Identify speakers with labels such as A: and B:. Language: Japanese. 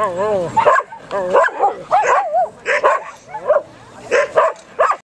A: Oh, oh, oh.